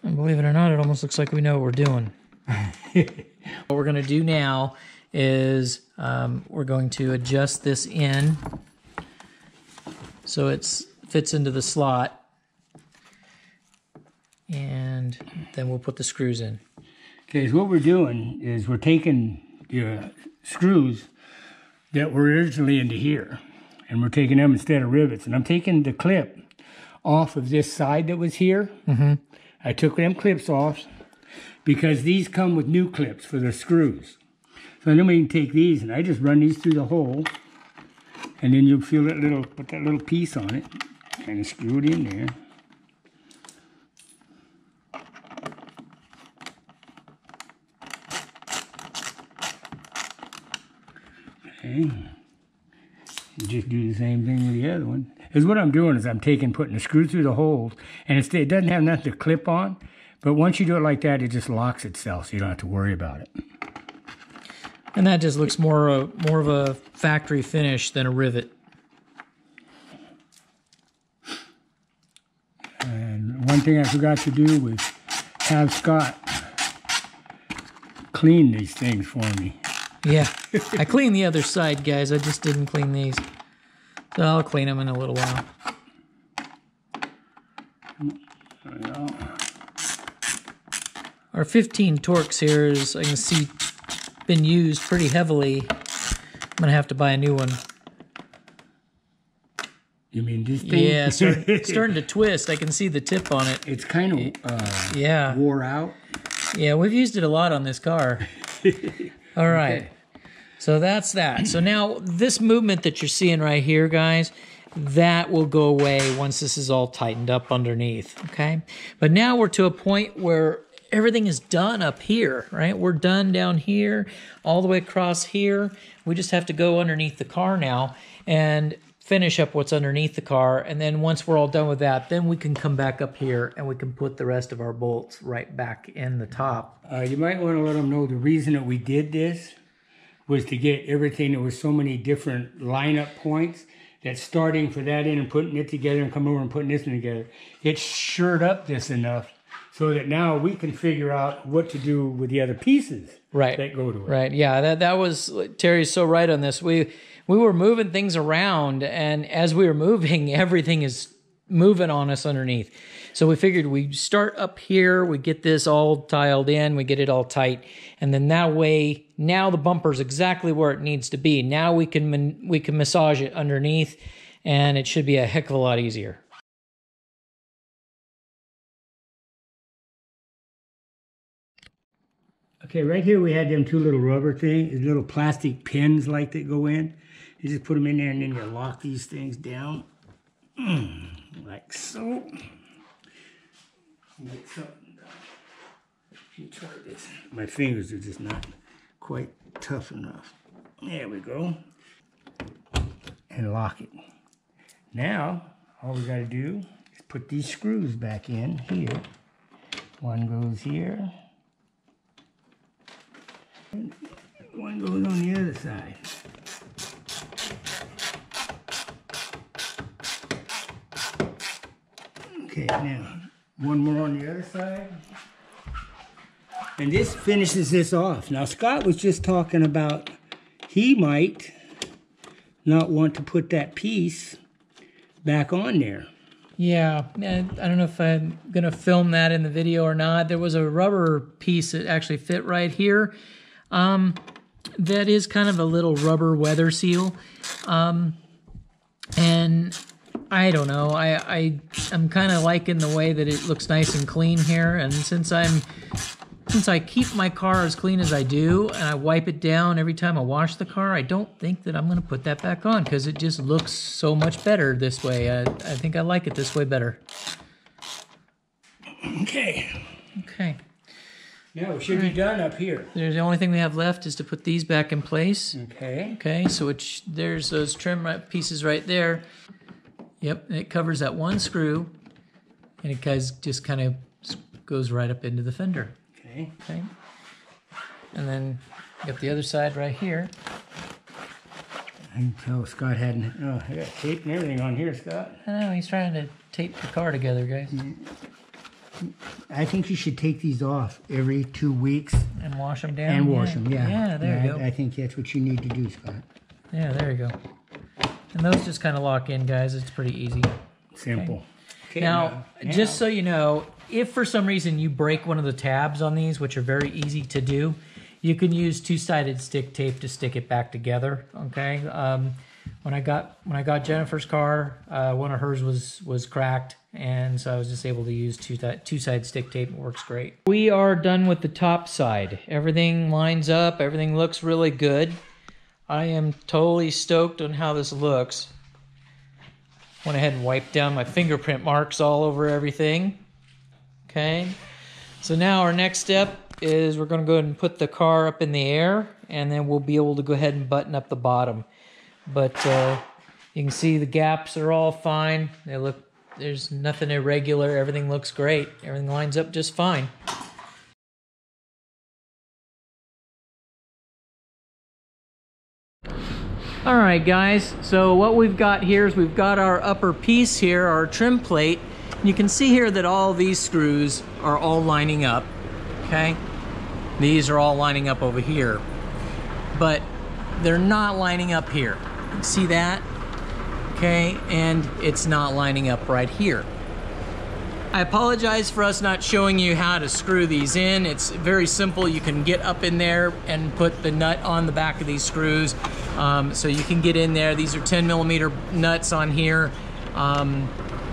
And believe it or not, it almost looks like we know what we're doing. what we're going to do now is um, we're going to adjust this in so it fits into the slot. And then we'll put the screws in. Okay, so what we're doing is we're taking the screws that were originally into here, and we're taking them instead of rivets. And I'm taking the clip off of this side that was here. Mm-hmm. I took them clips off because these come with new clips for the screws. So then we can take these, and I just run these through the hole, and then you'll feel that little, put that little piece on it, and screw it in there. Okay. Just do the same thing with the other one. Is what I'm doing is I'm taking, putting a screw through the holes, and it's, it doesn't have nothing to clip on. But once you do it like that, it just locks itself, so you don't have to worry about it. And that just looks more, uh, more of a factory finish than a rivet. And one thing I forgot to do was have Scott clean these things for me. Yeah, I cleaned the other side, guys. I just didn't clean these. So I'll clean them in a little while. Our 15 Torx here is, I can see, been used pretty heavily. I'm gonna have to buy a new one. You mean this thing? Yeah, start, starting to twist. I can see the tip on it. it's kind of uh, Yeah, wore out. yeah, we've used it a lot on this car. All right. So that's that. So now this movement that you're seeing right here, guys, that will go away once this is all tightened up underneath, okay? But now we're to a point where everything is done up here, right? We're done down here, all the way across here. We just have to go underneath the car now. And finish up what's underneath the car. And then once we're all done with that, then we can come back up here and we can put the rest of our bolts right back in the top. Uh, you might want to let them know the reason that we did this was to get everything. There was so many different lineup points that starting for that end and putting it together and coming over and putting this one together, it shored up this enough so that now we can figure out what to do with the other pieces right that go to it. right yeah that that was terry's so right on this we we were moving things around and as we were moving everything is moving on us underneath so we figured we start up here we get this all tiled in we get it all tight and then that way now the bumper's exactly where it needs to be now we can we can massage it underneath and it should be a heck of a lot easier Okay, right here we had them two little rubber things, little plastic pins like that go in. You just put them in there and then you lock these things down. Mm. Like so. You try this. My fingers are just not quite tough enough. There we go. And lock it. Now, all we gotta do is put these screws back in here. One goes here. One goes on the other side. Okay, now one more on the other side. And this finishes this off. Now Scott was just talking about he might not want to put that piece back on there. Yeah, I don't know if I'm gonna film that in the video or not. There was a rubber piece that actually fit right here. Um, that is kind of a little rubber weather seal. Um, and I don't know. I, I I'm kind of liking the way that it looks nice and clean here. And since I'm since I keep my car as clean as I do and I wipe it down every time I wash the car, I don't think that I'm going to put that back on because it just looks so much better this way. I, I think I like it this way better. Okay. Okay. Now we should be done up here. There's the only thing we have left is to put these back in place. Okay. Okay, so it's, there's those trim pieces right there. Yep, and it covers that one screw, and it guys just kind of goes right up into the fender. Okay. Okay, and then you got the other side right here. I can tell Scott hadn't. Oh, I got tape and everything on here, Scott. I know he's trying to tape the car together, guys, mm, mm. I think you should take these off every two weeks and wash them down. and wash yeah. them. Yeah. Yeah, there you I- go. I think that's what you need to do, Scott. Yeah, there you go. And those just kind of lock in, guys. It's pretty easy. Simple. Okay. Now, just so you know, if for some reason you break one of the tabs on these, which are very easy to do, you can use two-sided stick tape to stick it back together. Okay. Um, when I got when I got Jennifer's car, uh, one of hers was was cracked, and so I was just able to use two two-sided stick tape. It works great. We are done with the top side. Everything lines up. Everything looks really good. I am totally stoked on how this looks. Went ahead and wiped down my fingerprint marks all over everything. Okay. So now our next step is we're going to go ahead and put the car up in the air and then we'll be able to go ahead and button up the bottom. But uh, you can see the gaps are all fine. They look, there's nothing irregular. Everything looks great. Everything lines up just fine. All right, guys, so what we've got here is we've got our upper piece here, our trim plate. You can see here that all these screws are all lining up, okay? These are all lining up over here, but they're not lining up here. See that? Okay, and it's not lining up right here. I apologize for us not showing you how to screw these in. It's very simple. You can get up in there and put the nut on the back of these screws. Um, so you can get in there. These are 10 millimeter nuts on here. Um,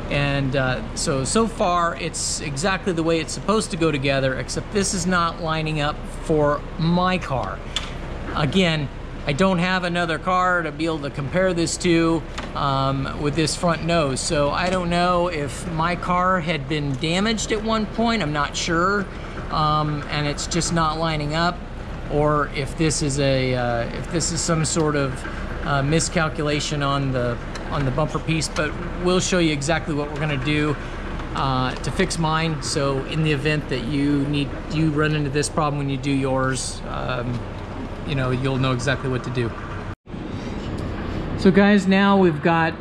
and uh, so, so far it's exactly the way it's supposed to go together, except this is not lining up for my car. Again, I don't have another car to be able to compare this to um, with this front nose. So I don't know if my car had been damaged at one point, I'm not sure. Um, and it's just not lining up or if this is a uh, if this is some sort of uh, miscalculation on the on the bumper piece, but we'll show you exactly what we're gonna do uh, to fix mine. So in the event that you need, you run into this problem when you do yours, um, you know, you'll know exactly what to do. So guys, now we've got,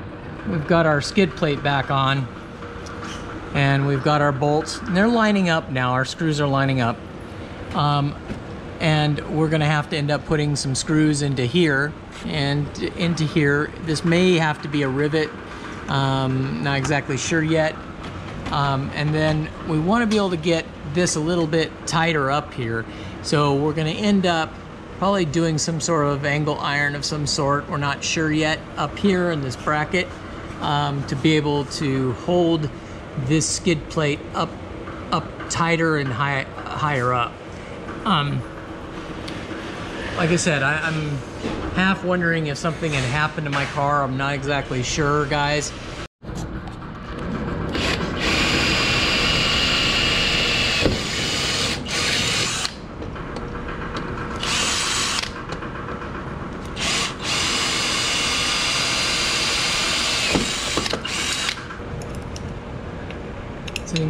we've got our skid plate back on and we've got our bolts they're lining up now. Our screws are lining up. Um, and we're gonna have to end up putting some screws into here and into here. This may have to be a rivet, um, not exactly sure yet. Um, and then we wanna be able to get this a little bit tighter up here. So we're gonna end up probably doing some sort of angle iron of some sort. We're not sure yet up here in this bracket um, to be able to hold this skid plate up up tighter and high, higher up. Um, like I said, I, I'm half wondering if something had happened to my car. I'm not exactly sure, guys.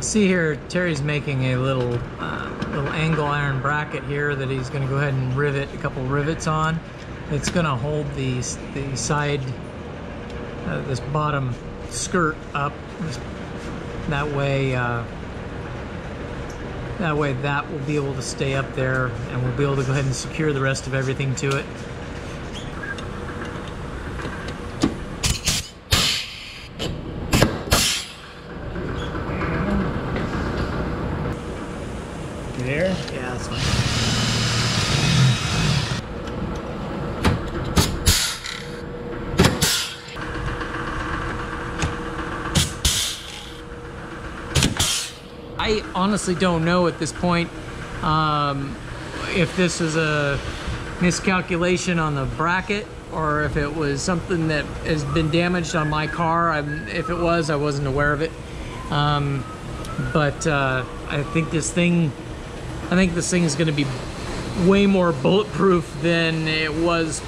Can see here, Terry's making a little uh, little angle iron bracket here that he's going to go ahead and rivet a couple rivets on. It's going to hold the the side, uh, this bottom skirt up. That way, uh, that way that will be able to stay up there, and we'll be able to go ahead and secure the rest of everything to it. You there? Yeah, that's fine. I honestly don't know at this point um, if this is a miscalculation on the bracket or if it was something that has been damaged on my car. I'm, if it was, I wasn't aware of it. Um, but uh, I think this thing, I think this thing is going to be way more bulletproof than it was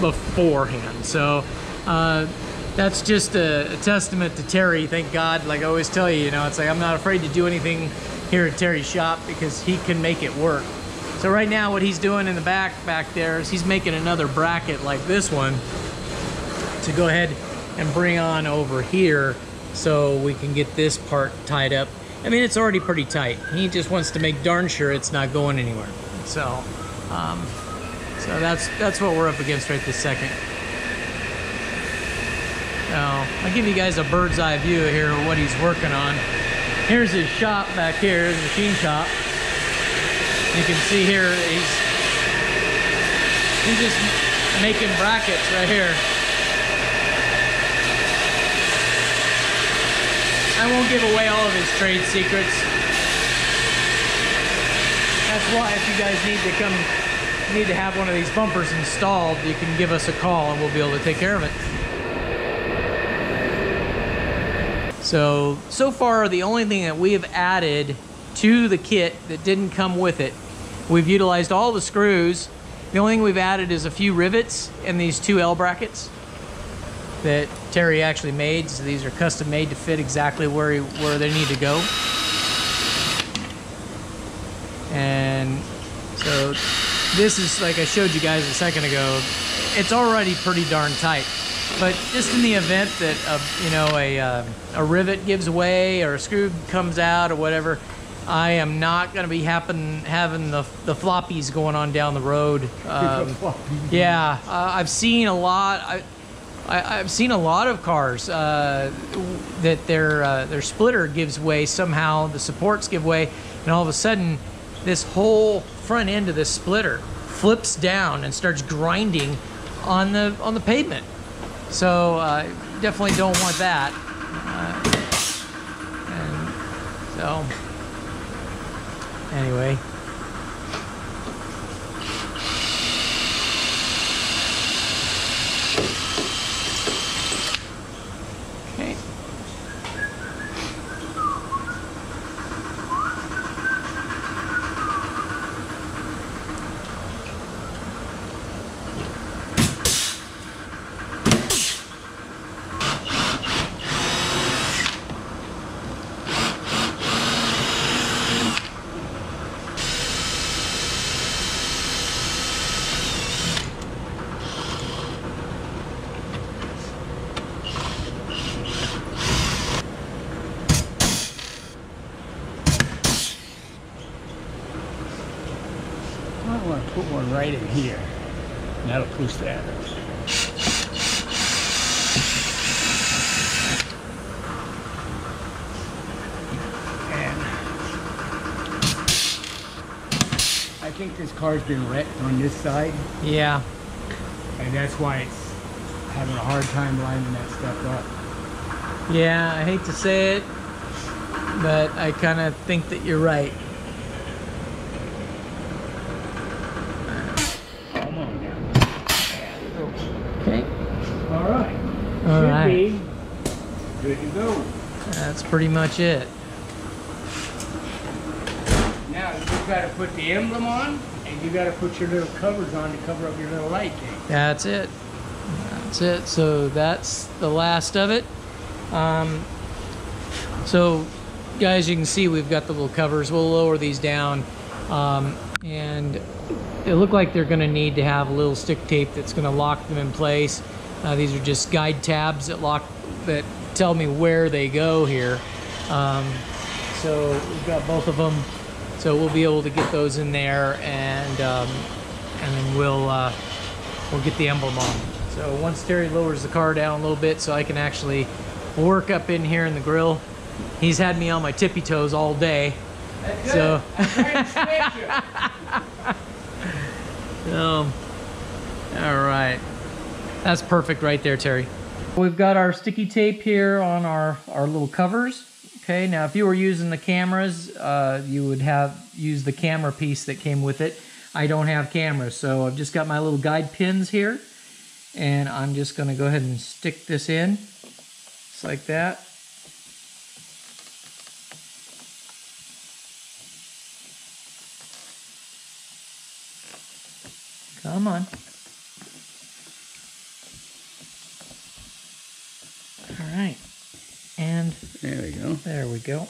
beforehand. So uh, that's just a, a testament to Terry. Thank God. Like I always tell you, you know, it's like I'm not afraid to do anything here at Terry's shop because he can make it work. So right now, what he's doing in the back back there is he's making another bracket like this one to go ahead and bring on over here so we can get this part tied up. I mean, it's already pretty tight. He just wants to make darn sure it's not going anywhere. So, um, so that's that's what we're up against right this second. Now, I'll give you guys a bird's eye view here of what he's working on. Here's his shop back here, his machine shop. You can see here he's he's just making brackets right here. I won't give away all of his trade secrets. That's why if you guys need to come, need to have one of these bumpers installed, you can give us a call and we'll be able to take care of it. So, so far the only thing that we have added to the kit that didn't come with it, we've utilized all the screws. The only thing we've added is a few rivets and these two L brackets that Terry actually made. So these are custom made to fit exactly where, he, where they need to go. And so this is, like I showed you guys a second ago, it's already pretty darn tight. But just in the event that, a, you know, a, uh, a rivet gives way or a screw comes out or whatever, I am not going to be happen, having the, the floppies going on down the road. Um, yeah, uh, I've seen a lot. I, I, I've seen a lot of cars uh, that their uh, their splitter gives way somehow, the supports give way, and all of a sudden, this whole front end of this splitter flips down and starts grinding on the on the pavement. So uh, definitely don't want that. Uh, and so anyway. Put one right in here. And that'll push that. And I think this car's been wrecked on this side, Yeah. and that's why it's having a hard time lining that stuff up. Yeah, I hate to say it, but I kind of think that you're right. Come on now. Okay. All right. All Should right. be good to go. That's pretty much it. Now you've got to put the emblem on, and you got to put your little covers on to cover up your little light tank. That's it. That's it. So that's the last of it. Um, so, guys, you can see we've got the little covers. We'll lower these down. Um, and it look like they're going to need to have a little stick tape that's going to lock them in place. Uh, these are just guide tabs that lock that tell me where they go here. Um, so we've got both of them. So we'll be able to get those in there, and um, and then we'll uh, we'll get the emblem on. So once Terry lowers the car down a little bit, so I can actually work up in here in the grill. He's had me on my tippy toes all day. That's So- I'm trying to switch you. Um, all right. That's perfect right there, Terry. We've got our sticky tape here on our, our little covers. Okay, now if you were using the cameras, uh, you would have used the camera piece that came with it. I don't have cameras, so I've just got my little guide pins here. And I'm just gonna go ahead and stick this in, just like that. Come on. All right. And There we go.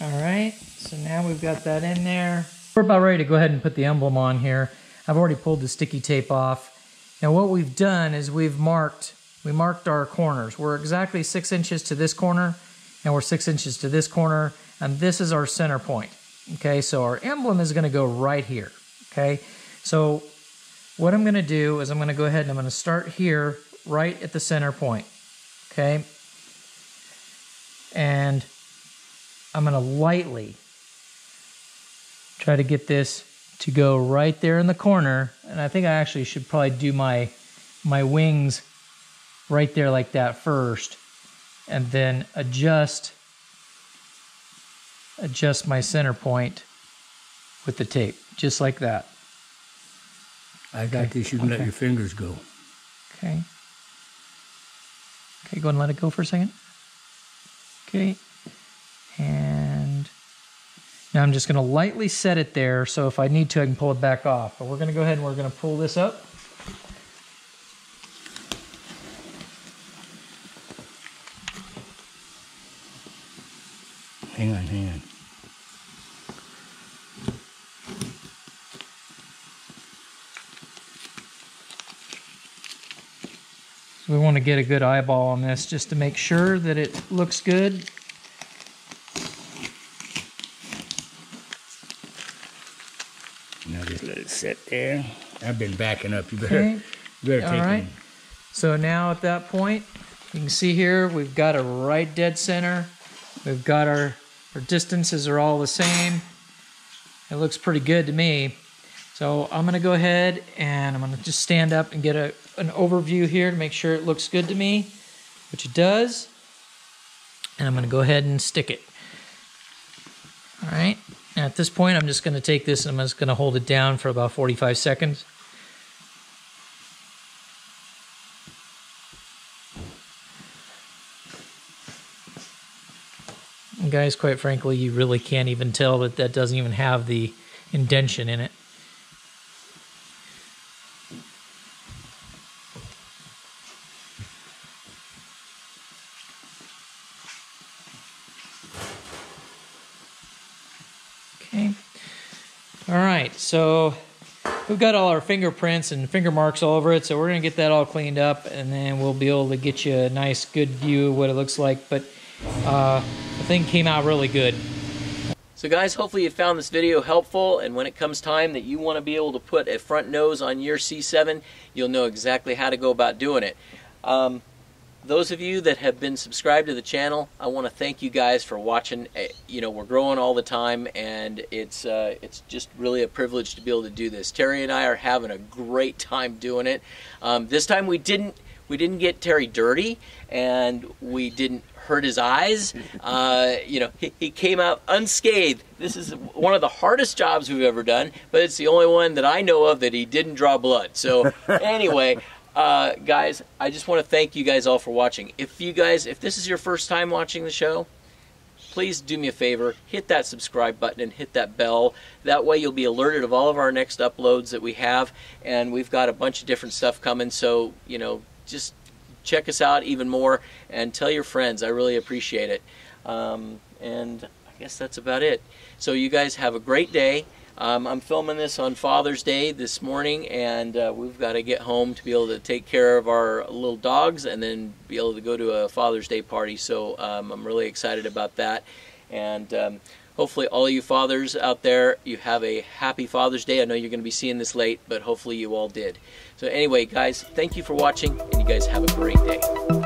All right, so now we've got that in there. We're about ready to go ahead and put the emblem on here. I've already pulled the sticky tape off. Now what we've done is we've marked, we marked our corners. We're exactly six inches to this corner, and we're six inches to this corner, and this is our center point. Okay, so our emblem is gonna go right here. Okay, so what I'm gonna do is I'm gonna go ahead and I'm gonna start here, right at the center point. Okay, and I'm going to lightly try to get this to go right there in the corner. And I think I actually should probably do my my wings right there like that first and then adjust adjust my center point with the tape just like that. I got this. You can let your fingers go. Okay. Okay, go ahead and let it go for a second. Okay. And now I'm just going to lightly set it there so if I need to, I can pull it back off. But we're going to go ahead and we're going to pull this up. Hang on, hang on. So we want to get a good eyeball on this just to make sure that it looks good. Now just let it sit there. I've been backing up. You better, Okay. you better All take right. it. So now at that point, you can see here, we've got a right dead center. We've got our, our distances are all the same. It looks pretty good to me. So I'm gonna go ahead and I'm gonna just stand up and get a, an overview here to make sure it looks good to me, which it does. And I'm gonna go ahead and stick it. All right, at this point, I'm just gonna take this and I'm just gonna hold it down for about 45 seconds. And guys, quite frankly, you really can't even tell that that doesn't even have the indention in it. Okay. All right, so we've got all our fingerprints and finger marks all over it, so we're gonna get that all cleaned up, and then we'll be able to get you a nice, good view of what it looks like. But uh, the thing came out really good. So guys, hopefully you found this video helpful and when it comes time that you want to be able to put a front nose on your C7, you'll know exactly how to go about doing it. Um, those of you that have been subscribed to the channel, I want to thank you guys for watching. Eh, you know, we're growing all the time, and it's uh, it's just really a privilege to be able to do this. Terry and I are having a great time doing it. Um, this time we didn't we didn't get Terry dirty, and we didn't hurt his eyes. Uh, you know, he, he came out unscathed. This is one of the hardest jobs we've ever done, but it's the only one that I know of that he didn't draw blood. So anyway. Uh, guys, I just want to thank you guys all for watching. If you guys, if this is your first time watching the show, please do me a favor, hit that subscribe button and hit that bell. That way you'll be alerted of all of our next uploads that we have, and we've got a bunch of different stuff coming, so, you know, just check us out even more and tell your friends. I really appreciate it. Um, and I guess that's about it. So you guys have a great day. Um, I'm filming this on Father's Day this morning, and uh, we've got to get home to be able to take care of our little dogs and then be able to go to a Father's Day party. So um, I'm really excited about that. And um, hopefully, all you fathers out there, you have a happy Father's Day. I know you're going to be seeing this late, but hopefully, you all did. So, anyway, guys, thank you for watching, and you guys have a great day.